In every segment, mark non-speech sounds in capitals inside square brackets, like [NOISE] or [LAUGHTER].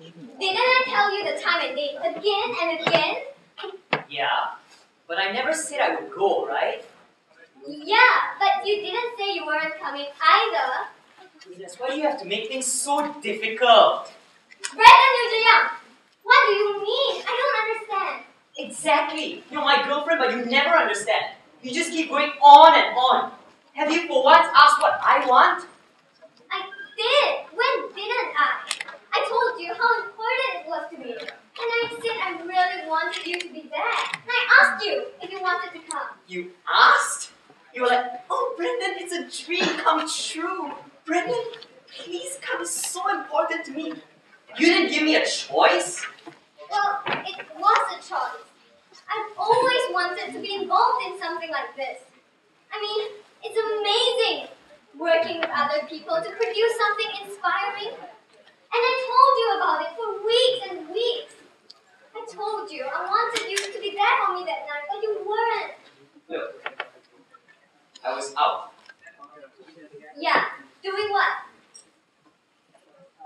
Didn't I tell you the time and date again and again? Yeah, but I never said I would go, right? Yeah, but you didn't say you weren't coming either. Goodness, why do you have to make things so difficult? Brandon Nugent what do you mean? I don't understand. Exactly. You're my girlfriend, but you never understand. You just keep going on and on. Have you for once asked what I want? I did. When didn't I? I told you how important it was to me. And I said I really wanted you to be there. And I asked you if you wanted to come. You asked? You were like, oh, Brendan, it's a dream come true. Brendan, please come. It's so important to me. You didn't give me a choice? Well, it was a choice. I've always wanted to be involved in something like this. I mean, it's amazing working with other people to produce something inspiring. And I told you about it for weeks and weeks. I told you I wanted you to be there for me that night, but you weren't. Look, I was out. Yeah, doing what?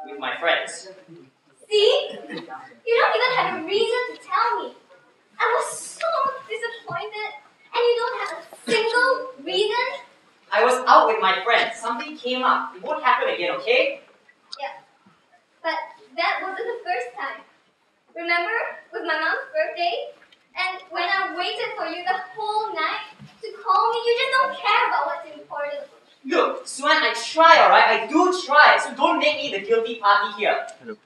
With my friends. See? You don't even have a reason to tell me. I was so disappointed, and you don't have a single reason? I was out with my friends. Something came up. It won't happen again, okay? Yeah. But that wasn't the first time. Remember, with my mom's birthday? And when I waited for you the whole night to call me, you just don't care about what's important. Look, Swan, I try, alright? I do try, so don't make me the guilty party here. Hello.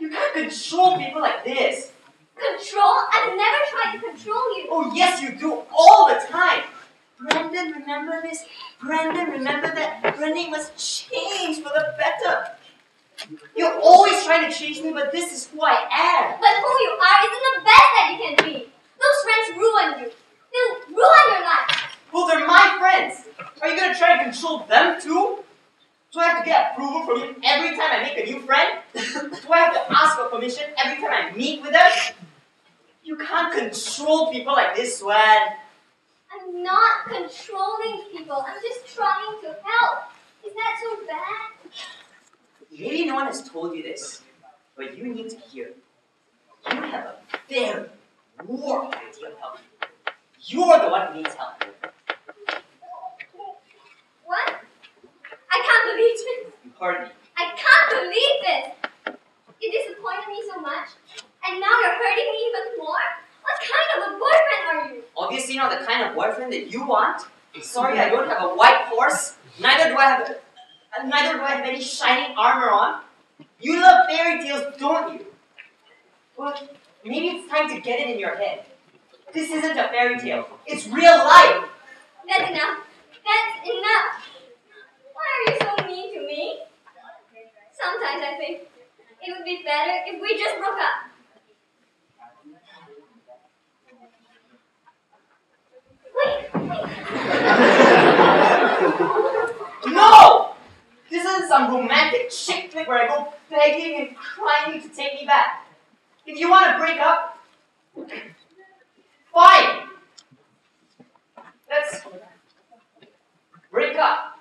You can't control people like this. Control? I've never tried to control you. Oh, yes, you do, all the time. Brendan, remember this? Brendan, remember that? Brendan must change for the better. You're always trying to change me, but this is who I am. But who you are isn't the best that you can be. Those friends ruin you. They'll ruin your life. Well, they're my friends. Are you going to try to control them too? Do I have to get approval from you every time I make a new friend? Do I have to ask for permission every time I meet with them? You can't control people like this, Swan. I'm not controlling people. I'm just trying to help. Is that so bad? Maybe no one has told you this, but you need to hear. You have a very warped idea of help. You're the one who needs help. What? I can't believe this. You heard me. I can't believe this. You disappointed me so much, and now you're hurting me even more? What kind of a boyfriend are you? Obviously not the kind of boyfriend that you want. Sorry, I don't have a white horse. Neither do I have a, neither do I have any shining armor on. You love fairy tales, don't you? Well, maybe it's time to get it in your head. This isn't a fairy tale. It's real life. That's enough. That's enough. Why are you so mean to me? Sometimes I think it would be better if we just broke up. [LAUGHS] no! Isn't some romantic chick flick where I go begging and crying to take me back. If you want to break up, fine. Let's break up.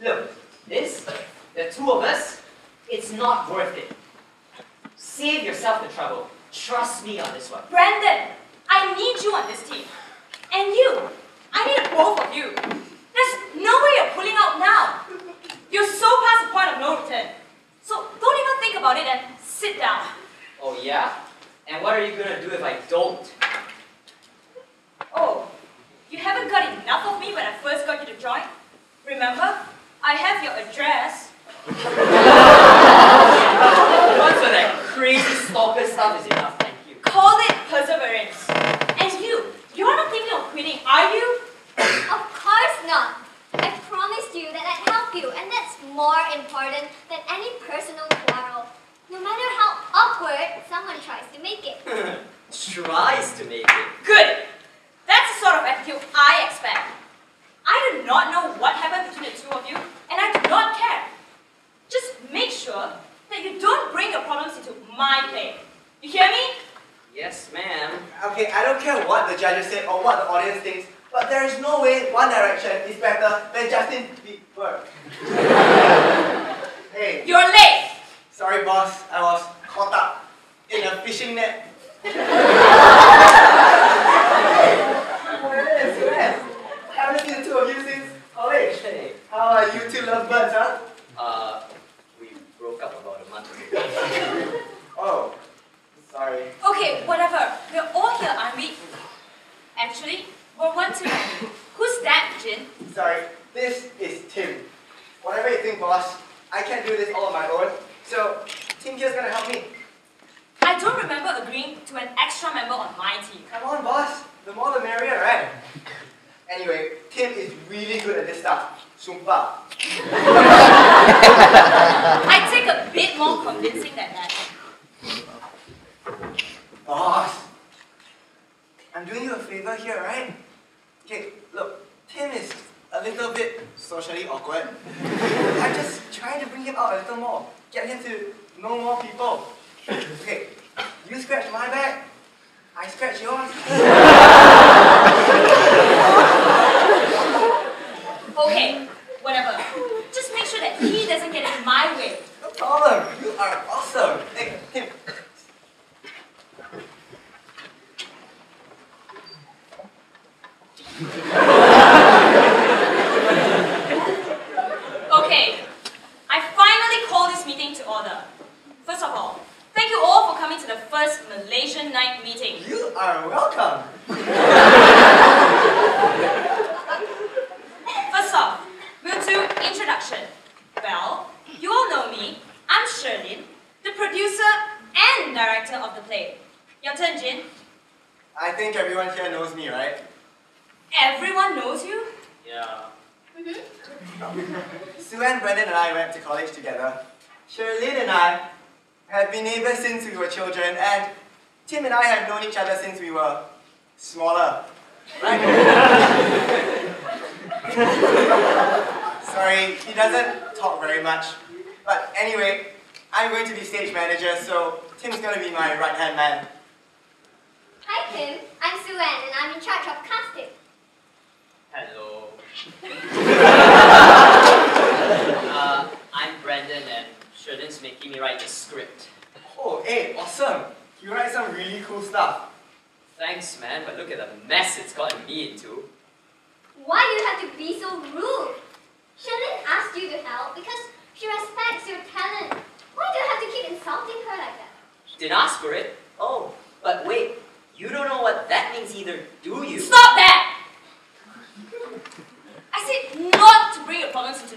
Look, this, the two of us, it's not worth it. Save yourself the trouble. Trust me on this one. Brandon, I need you on this team. And you, I need both of you. There's no way you're pulling out now. You're so past the point of no return. So don't even think about it and sit down. Oh, yeah? And what are you gonna do if I don't? Oh, you haven't got enough of me when I first got you to join? Remember? I have your address. Once of that crazy stalker stuff is enough, thank you. Call it perseverance. And you, you're not thinking of quitting, are you? Of course not. I promised you that I'd help you, and that's more important than any personal quarrel. No matter how awkward someone tries to make it. [LAUGHS] Tries to make it. Good. That's the sort of attitude I expect. I do not know what happened between the two of you, and I do not care. Just make sure that you don't bring your problems into my play. You hear me? Yes, ma'am. Okay, I don't care what the judges say or what the audience thinks, but there is no way One Direction is better than Justin Bieber. [LAUGHS] hey, You're late. sorry boss, I was caught up in a fishing net. [LAUGHS] Yes, yes. Haven't seen the two of you since college. Hey. How are you two lovebirds, huh? Uh, we broke up about a month ago. Oh, sorry. Okay, whatever. We're all here, aren't we? Actually, we're one team. Who's that, Jin? Sorry, this is Tim. Whatever you think, boss, I can't do this all on my own, so Tim here's gonna help me. I don't remember agreeing to an extra member on my team. Come on, boss. The more the merrier, right? Anyway, Tim is really good at this stuff. Sumpah. I take a bit more convincing than that. Boss, I'm doing you a favor here, right? Okay, look, Tim is a little bit socially awkward. I'm just trying to bring him out a little more, get him to know more people. Okay, you scratch my back, I scratch yours. Okay, whatever. Just make sure that he doesn't get in my way. No problem, you are awesome. Hey, Tim, Okay, I finally call this meeting to order. First of all, thank you all for coming to the first Malaysian night meeting. you are welcome. First off, we'll do introduction. Well, you all know me. I'm Sherlyn, the producer and director of the play. Your turn, Jin. I think everyone here knows me, right? Everyone knows you? Yeah. Mhm. Sue and Brendan, and I went to college together. Sherlyn and I have been neighbors since we were children, and Tim and I have known each other since we were smaller. Right? [LAUGHS] Sorry, he doesn't talk very much. But anyway, I'm going to be stage manager, so Tim's going to be my right hand man. Hi Tim, I'm Sue Ann, and I'm in charge of casting. Hello. [LAUGHS] uh, I'm Brendan and Sherlyn's making me write the script. Oh, hey, awesome! You write some really cool stuff. Thanks, man, but look at the mess it's gotten me into. Why do you have to be so rude? Shannon asked you to help because she respects your talent. Why do you have to keep insulting her like that? Didn't ask for it. Oh, but wait, you don't know what that means either, do you? Stop that! I said not to bring your problems into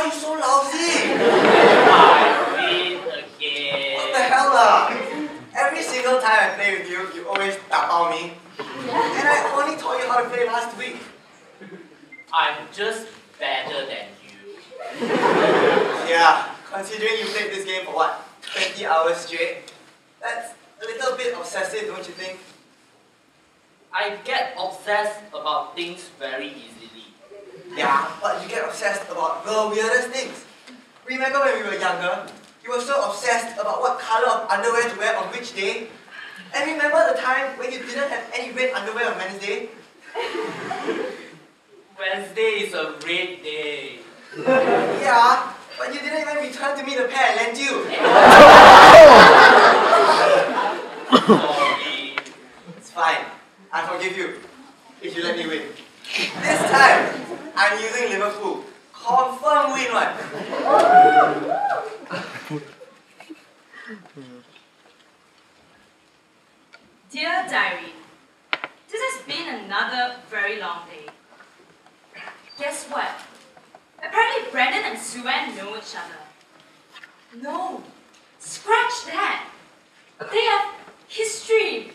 are you so lousy? I win again. What the hell lah? Every single time I play with you, you always tapao me. And I only taught you how to play last week. I'm just better than you. yeah, considering you played this game for what, 20 hours straight? That's a little bit obsessive, don't you think? I get obsessed about things very easily. Yeah, but you get obsessed about the weirdest things. Remember when we were younger? You were so obsessed about what colour of underwear to wear on which day? And remember the time when you didn't have any red underwear on Wednesday? Wednesday is a red day. yeah, but you didn't even return to me the pair I lent you. It's fine. I forgive you. If you let me win. This time, I'm using Liverpool. Confirm win one. Dear Diary, this has been another very long day. Guess what? Apparently Brandon and Suan know each other. No, scratch that. They have history.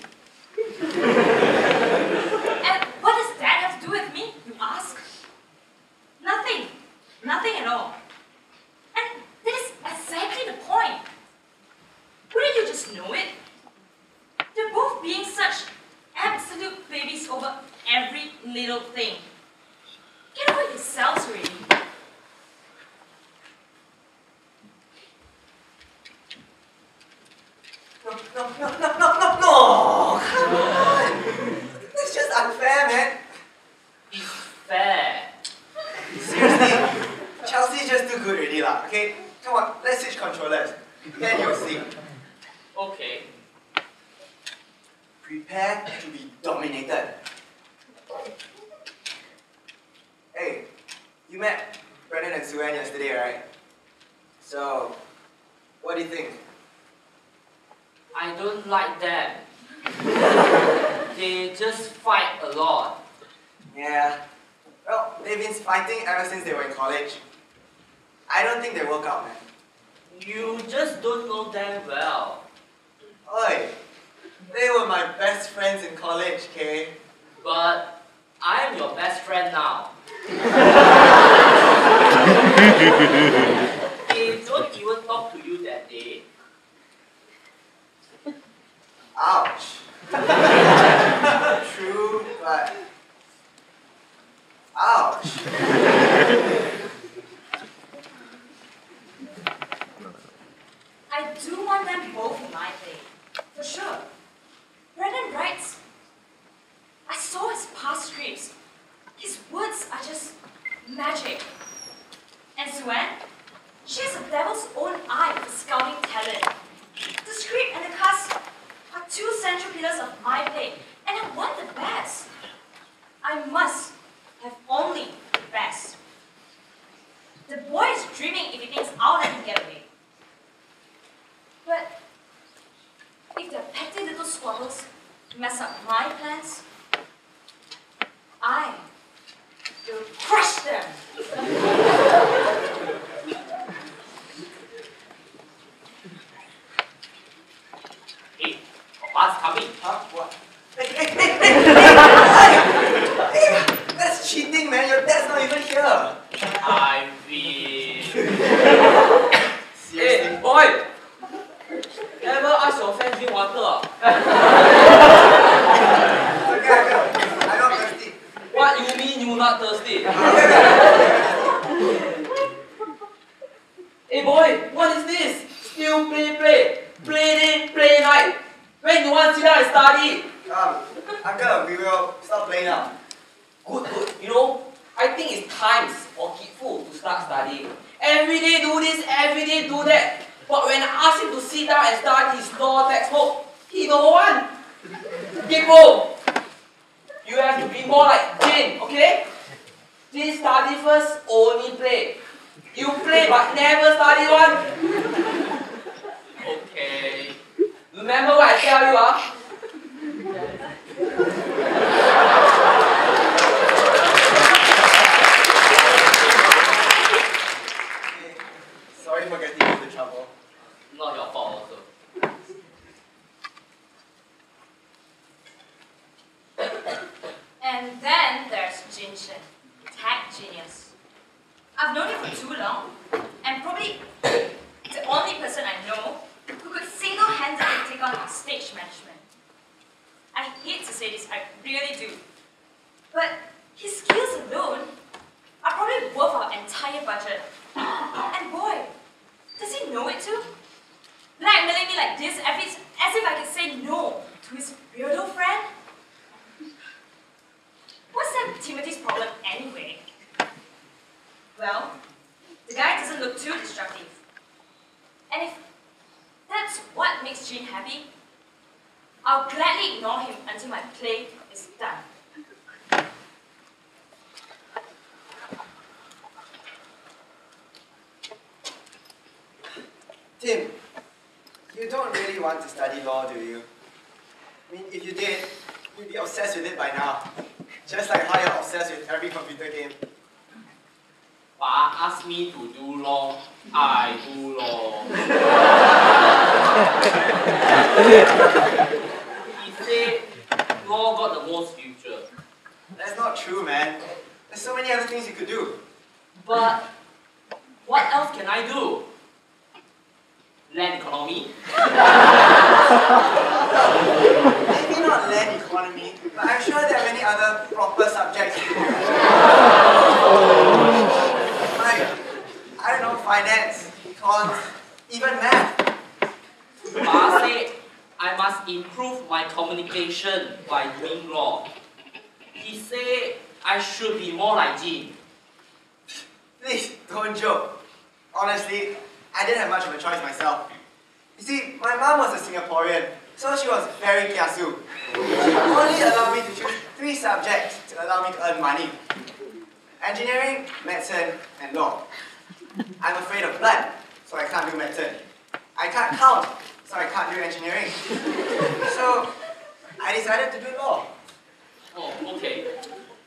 They don't even talk to you that day. Ouch. True, but ouch. I do want them both in my play. For sure. Brendan writes. I saw his past scripts. His words are just magic. And Suen, she has a devil's own eye for scouting talent. The script and the cast are two central pillars of my play, and I want the best. I must have only the best. The boy is dreaming if he thinks I'll let him get away. But if the petty little squabbles mess up my plans, I will crush them. Hey, Papa's coming. Huh? What? Hey, hey, hey, hey, hey, hey, that's cheating, man. Your dad's not even here. I. Seriously? Hey, boy! Ever ask your friend drink water? [LAUGHS] It's okay, okay. I'm not thirsty. What you mean you not thirsty? [LAUGHS] Hey boy, what is this? Still play play. Play day, play night. When you want to sit down and study? Um, Uncle, we will stop playing now. Good, good. You know, I think it's times for Kidful to start studying. Every day do this, every day do that. But when I ask him to sit down and study his law textbook, he don't want. Kidful, you have to be more like Jane, okay? Jane study first, only play. You play but never study one. Okay. Remember what I tell you, ah? Okay. Sorry for getting you into trouble. Not your fault also. And then there's Jin Shen, tech genius. I've known him for too long, and probably the only person I know who could single-handedly take on stage management. I hate to say this, I really do. But his skills alone are probably worth our entire budget. And boy, does too? Blackmailing me like this every, as if I could say no to his weirdo friend? What's that Timothy's problem anyway? Well, the guy doesn't look too destructive. And if that's what makes Jean happy, I'll gladly ignore him until my play is done. Tim, you don't really want to study law, do you? I mean, if you did, you'd be obsessed with it by now. Just like how you're obsessed with every computer game. Pa asked me to do law, I do law. [LAUGHS] he said law got the most future. That's not true, man. There's so many other things you could do. But what else can I do? Land economy? Maybe not land economy, but I'm sure there are many other proper subjects you could do. Like, I don't know, finance, econs, even math. Pa said I must improve my communication by doing law. He said I should be more like Jean. Please, don't joke. Honestly, I didn't have much of a choice myself. You see, my mom was a Singaporean, so she was very kiasu. She only allowed me to choose three subjects to allow me to earn money. Engineering, medicine, and law. I'm afraid of blood, so I can't do medicine. I can't count, so I can't do engineering. So, I decided to do law. Oh, okay.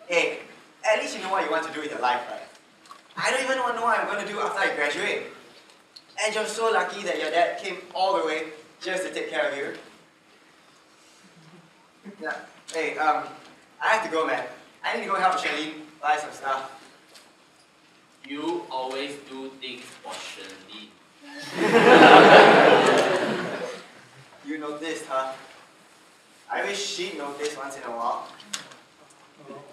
Hey, at least you know what you want to do with your life, right? I don't even know what I'm going to do after I graduate. And you're so lucky that your dad came all the way just to take care of you. Yeah. Hey, um, I have to go, man. I need to go help Sherlyn buy some stuff. You always do things for Shirley. [LAUGHS] You noticed, huh? I wish she'd notice once in a while.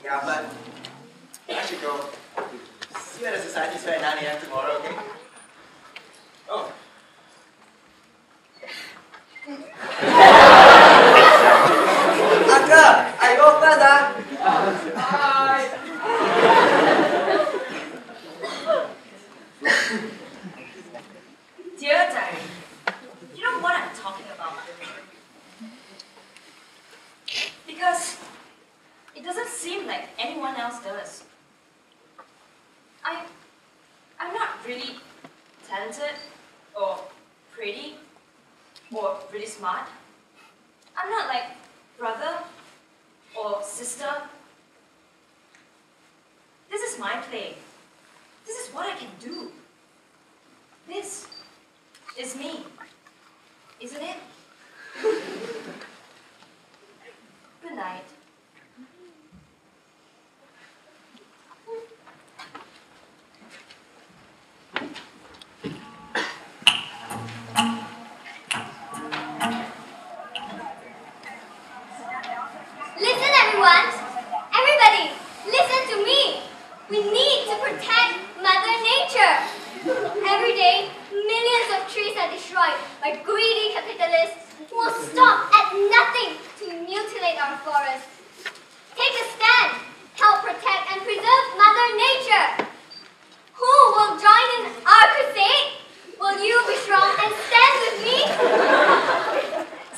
Yeah, but I should go. See you at the Society Fair at 9 a.m. tomorrow, okay? Oh. I ah. Bye. Dear Diary, you know what I'm talking about. Because it doesn't seem like anyone else does. I, I'm not really talented or pretty or really smart. I'm not like brother or sister. This is my play. This is what I can do. This is me. Isn't it? Good night. Listen, everyone! Everybody, listen to me! We need to protect Mother Nature! Every day, millions of trees are destroyed by greedy capitalists who will stop at nothing to mutilate our forests. Take a stand! Help protect and preserve Mother Nature! Who will join in our crusade? Will you be strong and stand with me?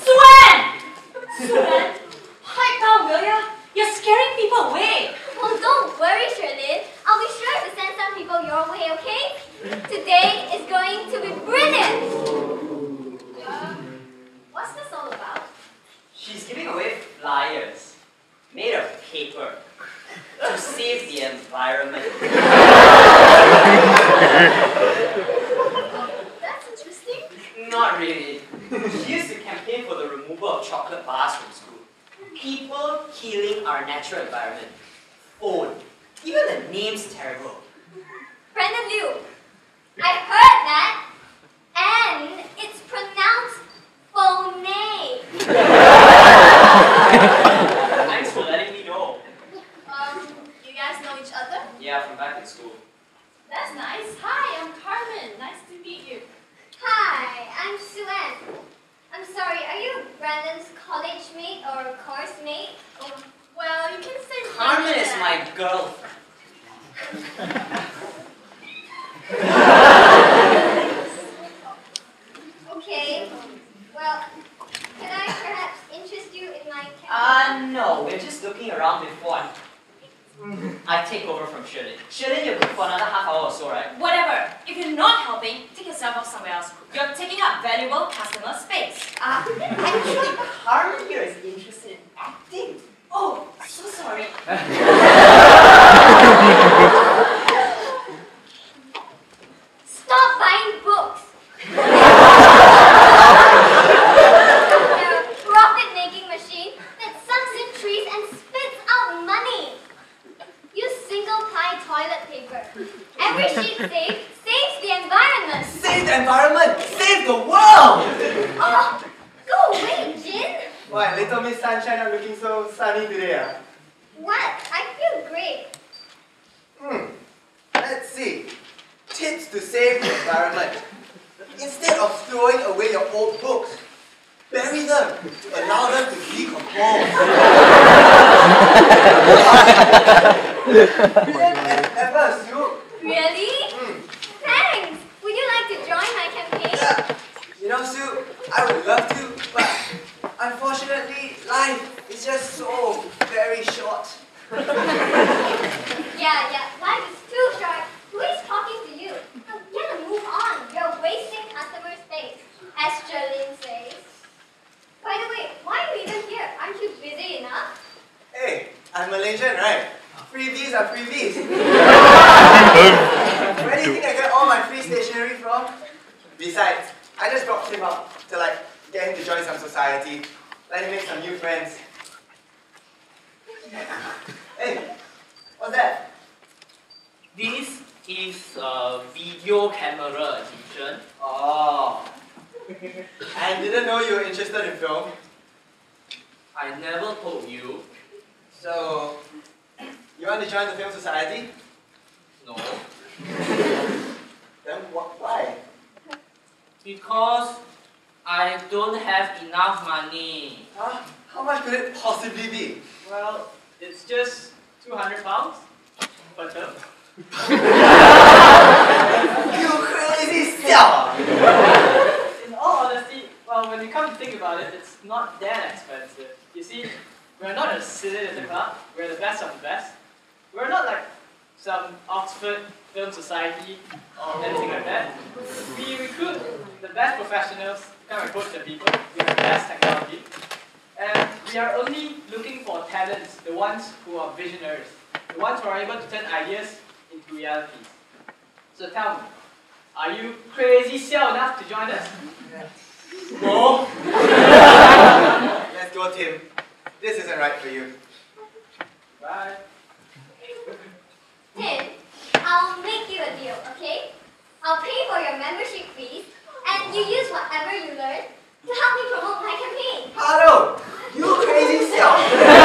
Suan! Suan! Pipe down, will ya? You're scaring people away. Well, don't worry, Sherlyn. I'll be sure to send some people your way, okay? Today is going to be brilliant! What's this all about? She's giving away flyers made of paper to save the environment. That's interesting. Not really. She used to campaign for the removal of chocolate bars from school. People killing our natural environment. Oh, even the name's terrible. Brandon Liu, I heard that, and it's pronounced phone. Thanks for letting me know. Um, you guys know each other? Yeah, from back in school. That's nice. Hi, I'm Carmen. Nice to meet you. Hi, I'm Suen. I'm sorry, are you Brandon's college mate or course mate? Oh, well, you can say Carmen is my girlfriend. [LAUGHS] Okay, well, can I perhaps interest you in my campaign? Uh, no, we're just looking around before I, I take over from Shirley. Shirley, you're good for another half hour or so, right? Whatever. If you're not helping, take yourself off somewhere else. You're taking up valuable customer space. Uh, actually, Carmen here is interested in acting. Oh, so sorry. Stop buying books! They're a profit-making machine that sucks in trees and spits out money. Use single-ply toilet paper. Every sheet saved saves the environment. Save the environment! Save the world! Oh, go away, Jin. Why, little Miss Sunshine are looking so sunny today, ah? What? I feel great. Hmm. Let's see. Tips to save the environment. Instead of throwing away your old books, bury them to allow them to decompose. Brilliant effort, Sue. Really? Hmm. Thanks. Would you like to join my campaign? Yeah. You know, Sue, I would love to, but unfortunately, life is just so very short. Yeah, yeah. Life is too short. Who is talking to you? Now get a move on. You're wasting customer space, as Jolene says. By the way, why are you even here? Aren't you busy enough? Hey, I'm Malaysian, right? Freebies are freebies. Besides, I just dropped him up to like get him to join some society, let him make some new friends. [LAUGHS] hey, what's that? This is a video camera, Jin Shen. Oh. [LAUGHS] I didn't know you were interested in film. I never told you. So, you want to join the film society? No. [LAUGHS] Then wh- why? Because I don't have enough money. Huh? How much could it possibly be? Well, it's just 200 pounds per term. [LAUGHS] You crazy self! In all honesty, well, when you come to think about it, it's not that expensive. You see, we're not a silly little club. We're the best of the best. We're not like some Oxford Film Society or anything like that. We recruit the best professionals to come and coach the people with the best technology. And we are only looking for talents, the ones who are visionaries, the ones who are able to turn ideas into realities. So tell me, are you crazy siao enough to join us? No. [LAUGHS] Let's go, Tim. This isn't right for you. Bye. Tim, I'll make you a deal, okay? I'll pay for your membership fees, and you use whatever you learn to help me promote my campaign. Hello! You crazy self! [LAUGHS]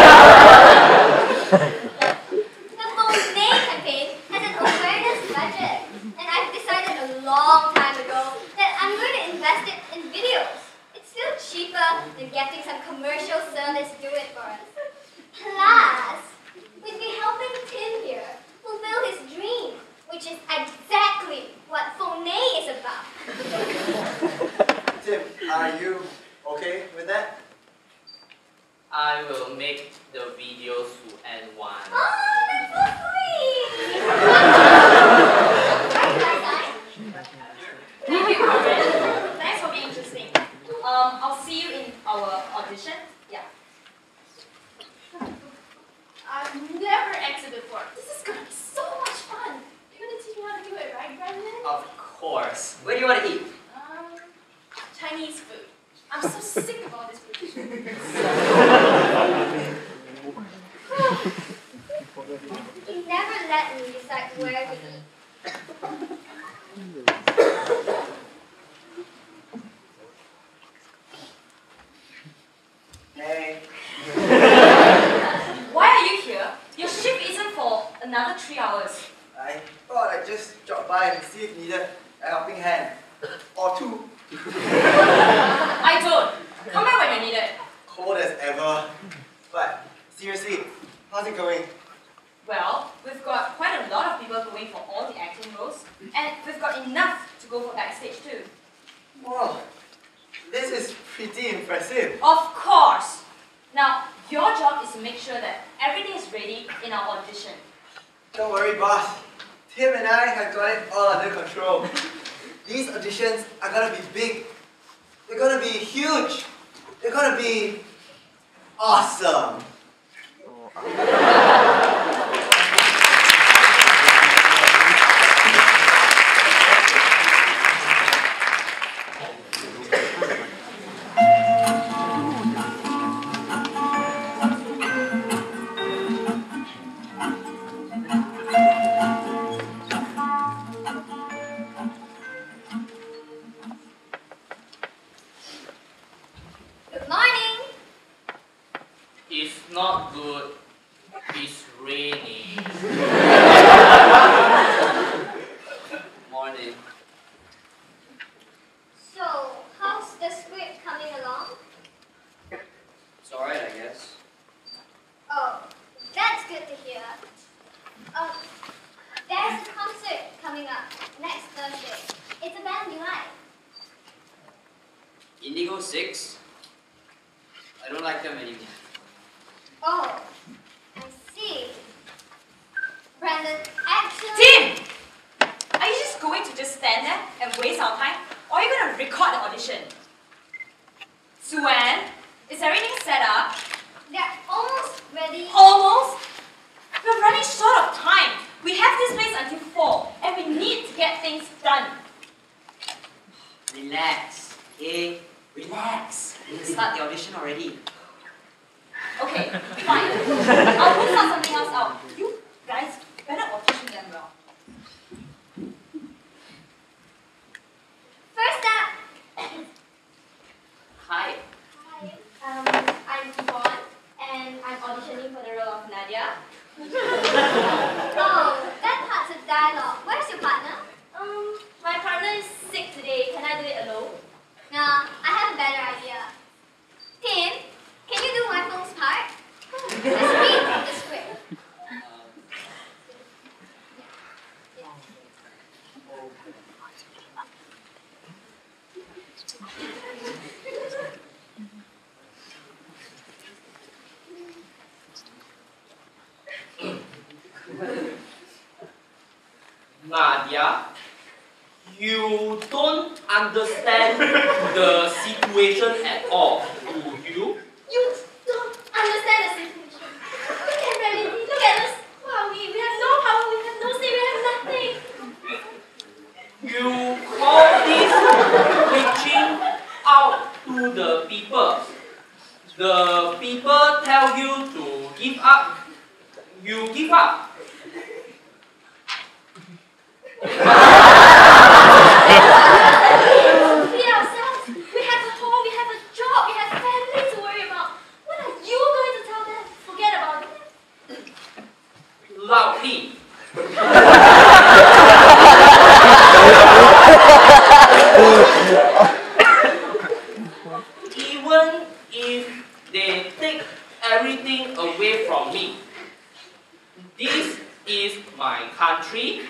weak,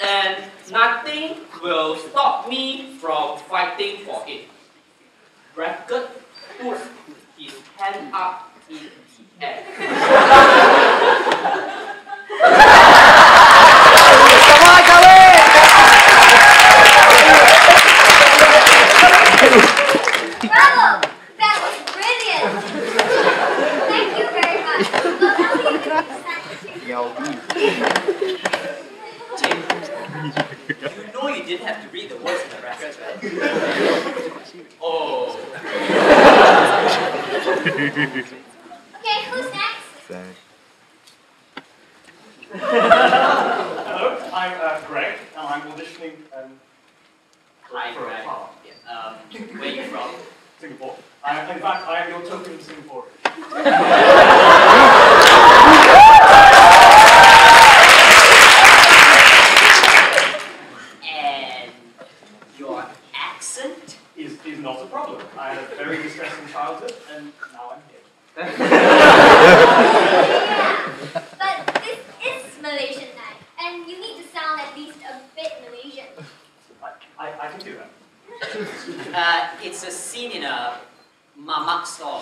and nothing will stop me from fighting for it. Bracket put his hand up in the air. Ah! you know you didn't have to read the words in the reference, right? oh. okay, who's next? Zach. Hello, I'm uh, Greg, and I'm auditioning um, Hi, for Greg. a part. Yeah. Um, where are you from? Singapore. I, in fact, I am your token Singaporean. [LAUGHS]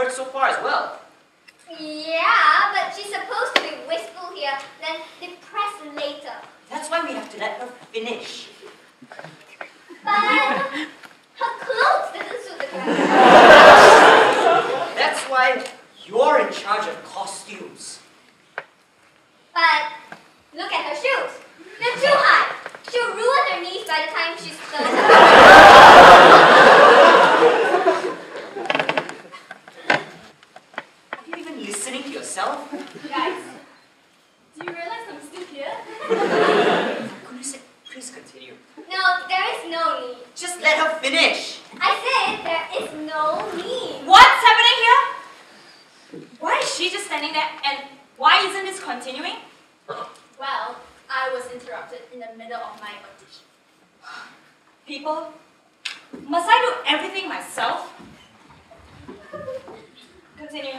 heard so far as well. Yeah, but she's supposed to be wistful here, then depressed later. That's why we have to let her finish. But her clothes doesn't suit the dress. That's why you're in charge of costumes. But look at her shoes. They're too high. She'll ruin her knees by the time she's done. [LAUGHS] yourself? Guys, do you realize I'm still here? [LAUGHS] Could please continue? No, there is no need. Just let her finish. I said there is no need. What's happening here? Why is she just standing there and why isn't this continuing? Well, I was interrupted in the middle of my audition. People, must I do everything myself? [LAUGHS] Continue.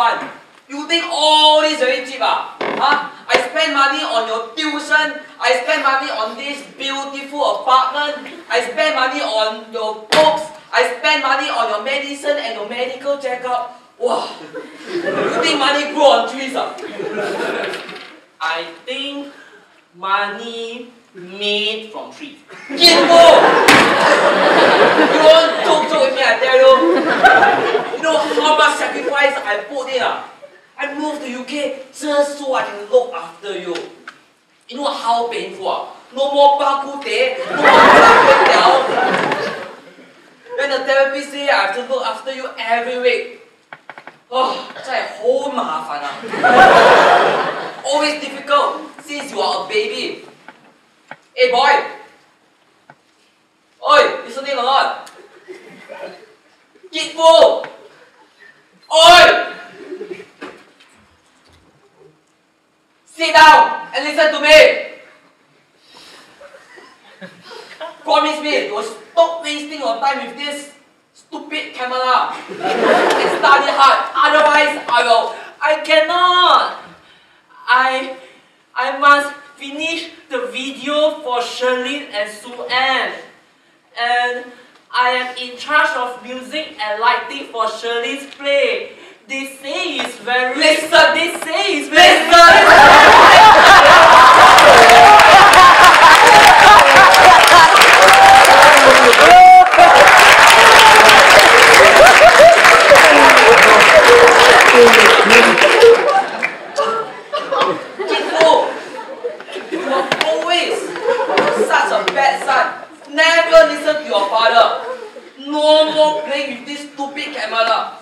fun. You think all this very cheap ah? Huh? I spend money on your tuition. I spend money on this beautiful apartment. I spend money on your books. I spend money on your medicine and your medical checkup. Wow! You think money grow on trees ah? I think money made from trees. Gizmo! you don't joke, joke with me, I tell you. You know how much sacrifice I put in? ah? I moved to UK just so I can look after you. You know how painful? ah? No more bak kut teh, no more char Then the therapist say I have to look after you every week. Oh, 真系好麻烦啊 Always difficult since you are a baby. Hey boy! Oi, listening or not? Kid fool! Oi! Sit down and listen to me! Promise me will stop wasting your time with this stupid camera and study hard. Otherwise, I will. I cannot. I I must finish the video for Sherlyn and Sue Ann. And I am in charge of music and lighting for Sherlyn's play. They say it's very Listen. They say it's very Listen! Kid fool! You are always such a bad son. Never listen to your father. No more playing with this stupid camera.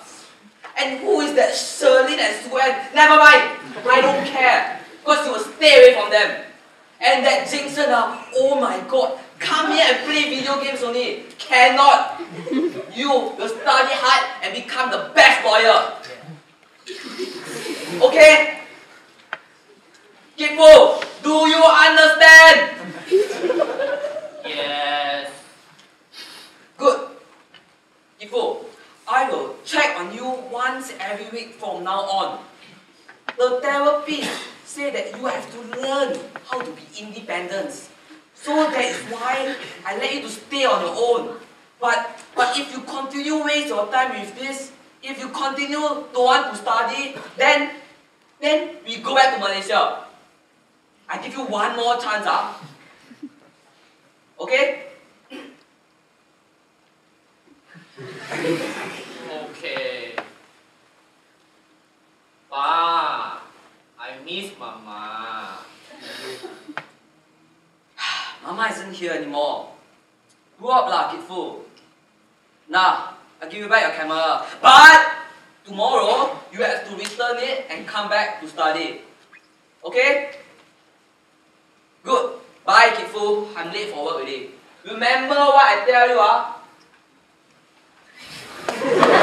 And who is that Sherlyn and Sue Ann? Never mind. I don't care. Because you will stay away from them. And that Jason, ah, oh my god, come here and play video games only. Cannot. You will study hard and become the best lawyer. Okay? Kipu, do you understand? Yes. Good. Kipu, I will check on you once every week from now on. The therapist say that you have to learn how to be independent. So that is why I let you to stay on your own. But but if you continue waste your time with this, if you continue don't want to study, then then we go back to Malaysia. I give you one more chance, ah. Okay? [LAUGHS] Pa, I miss Mama. [SIGHS] Mama isn't here anymore. Grow up lah, kid. Nah, I'll give you back your camera. But tomorrow you have to return it and come back to study. Okay? Good. Bye, kid. I'm late for work already. Remember what I tell you, ah? [LAUGHS]